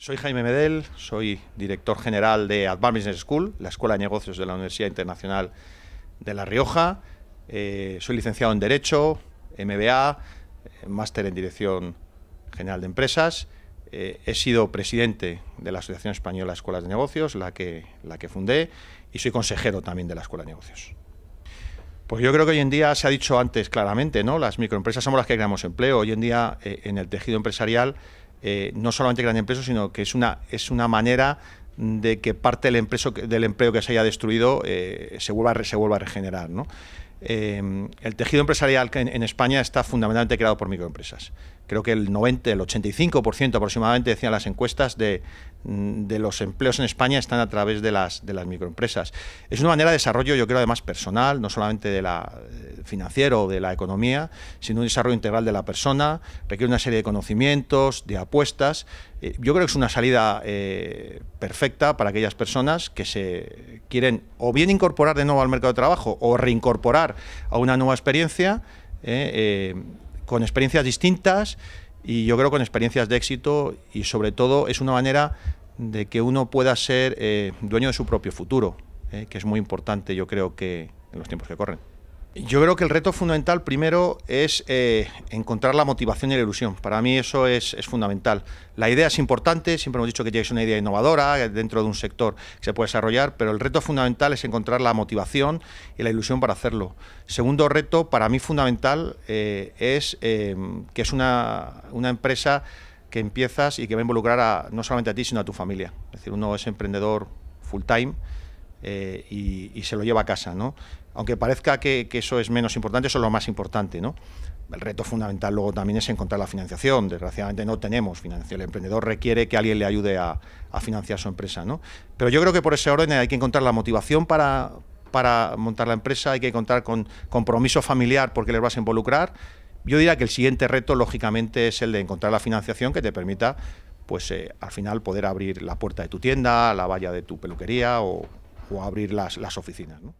Soy Jaime Medel, soy director general de Advanced Business School, la Escuela de Negocios de la Universidad Internacional de La Rioja. Eh, soy licenciado en Derecho, MBA, eh, máster en Dirección General de Empresas. Eh, he sido presidente de la Asociación Española de Escuelas de Negocios, la que, la que fundé, y soy consejero también de la Escuela de Negocios. Pues yo creo que hoy en día se ha dicho antes claramente, ¿no? Las microempresas somos las que creamos empleo. Hoy en día en el tejido empresarial eh, no solamente crean empresas, sino que es una, es una manera de que parte del, empleo, del empleo que se haya destruido eh, se, vuelva, se vuelva a regenerar. ¿no? Eh, el tejido empresarial en, España está fundamentalmente creado por microempresas. Creo que el 90, el 85% aproximadamente, decían las encuestas, de, de, los empleos en España están a través de las, de las microempresas. Es una manera de desarrollo, yo creo, además personal, no solamente de la eh, financiero de la economía, sino un desarrollo integral de la persona, requiere una serie de conocimientos, de apuestas. Eh, yo creo que es una salida perfecta para aquellas personas que se quieren o bien incorporar de nuevo al mercado de trabajo o reincorporar a una nueva experiencia, eh, eh, con experiencias distintas y yo creo con experiencias de éxito y sobre todo es una manera de que uno pueda ser eh, dueño de su propio futuro, que es muy importante yo creo que en los tiempos que corren. Yo creo que el reto fundamental primero es eh, encontrar la motivación y la ilusión. Para mí eso es, fundamental. La idea es importante, siempre hemos dicho que es una idea innovadora dentro de un sector que se puede desarrollar, pero el reto fundamental es encontrar la motivación y la ilusión para hacerlo. Segundo reto, para mí fundamental, eh, es eh, que es una, empresa que empiezas y que va a involucrar no solamente a ti, sino a tu familia. Es decir, uno es emprendedor full time y, y, se lo lleva a casa, ¿no? aunque parezca que, eso es menos importante, eso es lo más importante, ¿no? El reto fundamental luego también es encontrar la financiación. Desgraciadamente no tenemos financiación. El emprendedor requiere que alguien le ayude a, financiar su empresa. ¿no? Pero yo creo que por ese orden hay que encontrar la motivación para, para montar la empresa, hay que contar con compromiso familiar porque les vas a involucrar. Yo diría que el siguiente reto, lógicamente, es el de encontrar la financiación que te permita, pues eh, al final, poder abrir la puerta de tu tienda, la valla de tu peluquería o, abrir las, las oficinas. ¿no?